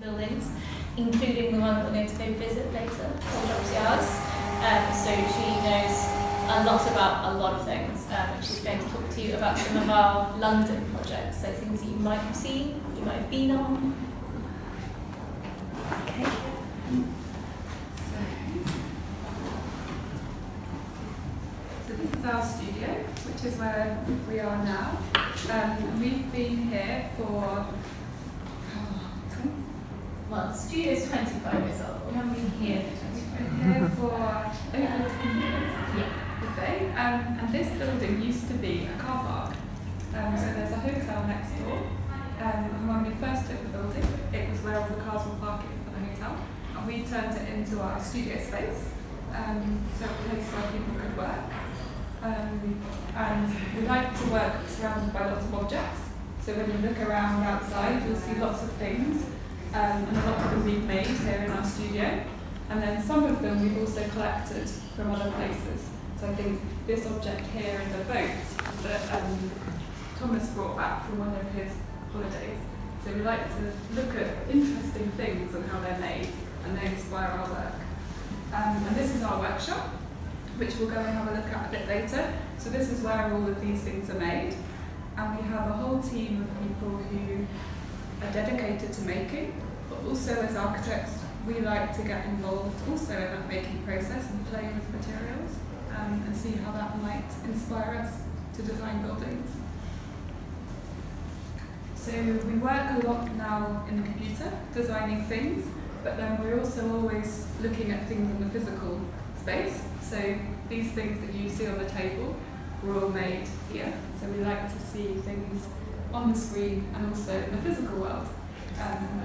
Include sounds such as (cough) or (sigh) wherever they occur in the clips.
buildings, including the one we're going to go visit later, Drops Yard. Um, so she knows a lot about a lot of things, um, she's going to talk to you about some of our London projects, so things that you might have seen, you might have been on. Okay. So this is our studio, which is where we are now. Um, we've been here for Well, the studio's 25 years old, we haven't been here for 25 (laughs) years. here for over 10 years, Yeah. I'd say. Um, and this building used to be a car park. Um, so there's a hotel next door. Um, and when we first took the building, it was where all the cars were parking for the hotel. And we turned it into our studio space, um, so a place where people could work. Um, and we like to work surrounded by lots of objects. So when you look around outside, you'll see lots of things. Um, and a lot of them we've made here in our studio. And then some of them we've also collected from other places. So I think this object here is a boat that um, Thomas brought back from one of his holidays. So we like to look at interesting things and how they're made, and they inspire our work. Um, and this is our workshop, which we'll go and have a look at a bit later. So this is where all of these things are made. And we have a whole team of people who are dedicated to making, but also as architects, we like to get involved also in that making process and play with materials um, and see how that might inspire us to design buildings. So we work a lot now in the computer, designing things, but then we're also always looking at things in the physical space. So these things that you see on the table were all made here. So we like to see things on the screen and also in the physical world. Um,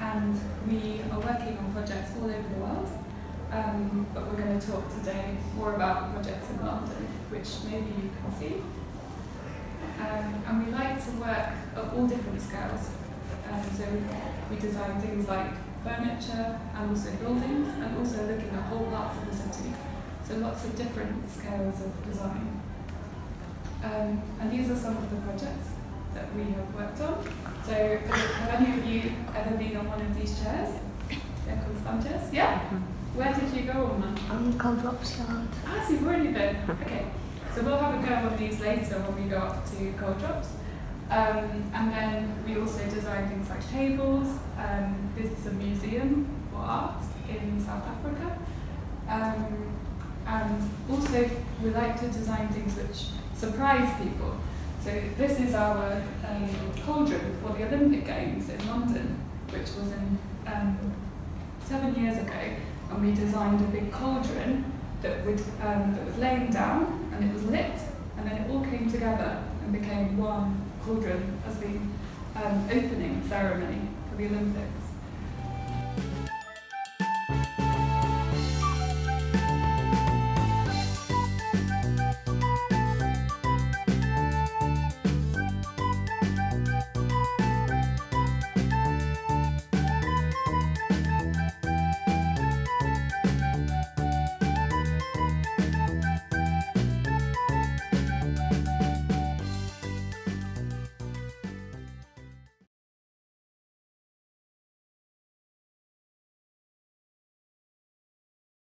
and we are working on projects all over the world. Um, but we're going to talk today more about projects in London, which maybe you can see. Um, and we like to work at all different scales. Um, so we design things like furniture and also buildings, and also looking at whole parts of the city. So lots of different scales of design. Um, and these are some of the projects that we have worked on. So have any of you ever been on one of these chairs? They're called spun chairs? Yeah? Where did you go on them? Um, Coal Drops Yard. Ah, so you've already been. Okay. So we'll have a go on these later when we go up to Cold Drops. Um, and then we also design things like tables. Um, this is a museum for art in South Africa. Um, and also we like to design things which surprise people. So this is our um, cauldron for the Olympic Games in London, which was in um, seven years ago, and we designed a big cauldron that would um, that was laying down and it was lit, and then it all came together and became one cauldron as the um, opening ceremony for the Olympics.